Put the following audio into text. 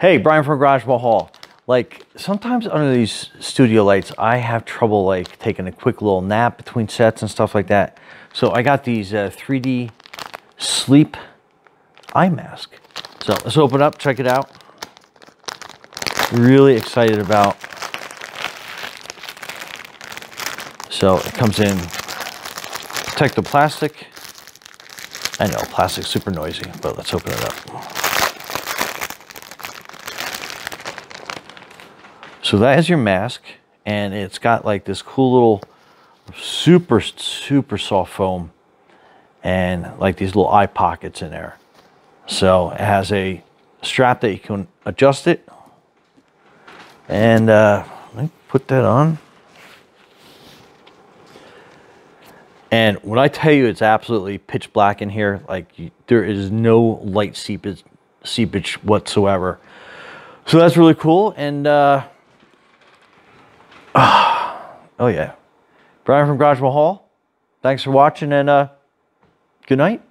Hey, Brian from Garage Mahal. Like sometimes under these studio lights, I have trouble like taking a quick little nap between sets and stuff like that. So I got these uh, 3D sleep eye mask. So let's open up, check it out. Really excited about. So it comes in protective plastic. I know plastic's super noisy, but let's open it up. So that is your mask, and it's got like this cool little super, super soft foam and like these little eye pockets in there. So it has a strap that you can adjust it. And uh, let me put that on. And when I tell you it's absolutely pitch black in here, like you, there is no light seepage, seepage whatsoever. So that's really cool. And uh, oh yeah, Brian from Garage Mahal. Thanks for watching and uh, good night.